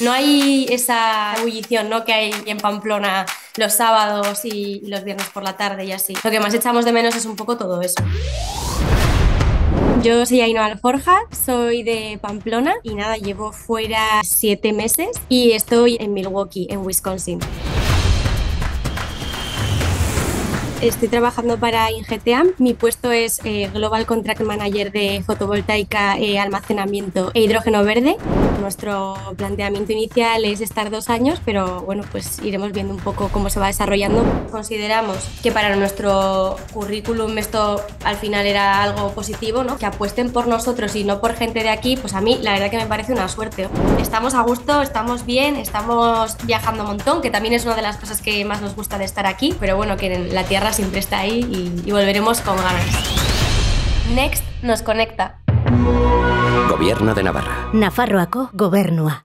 No hay esa ebullición ¿no? que hay en Pamplona los sábados y los viernes por la tarde y así. Lo que más echamos de menos es un poco todo eso. Yo soy Ainhoa Alforja, soy de Pamplona y nada, llevo fuera siete meses y estoy en Milwaukee, en Wisconsin. Estoy trabajando para Ingeteam. Mi puesto es eh, Global Contract Manager de fotovoltaica, eh, almacenamiento e hidrógeno verde. Nuestro planteamiento inicial es estar dos años, pero bueno, pues iremos viendo un poco cómo se va desarrollando. Consideramos que para nuestro currículum esto al final era algo positivo, ¿no? Que apuesten por nosotros y no por gente de aquí, pues a mí la verdad que me parece una suerte. Estamos a gusto, estamos bien, estamos viajando un montón, que también es una de las cosas que más nos gusta de estar aquí, pero bueno, que en la tierra siempre está ahí y, y volveremos con ganas. Next nos conecta. Gobierno de Navarra. Nafarroako gobernua.